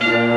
Yeah.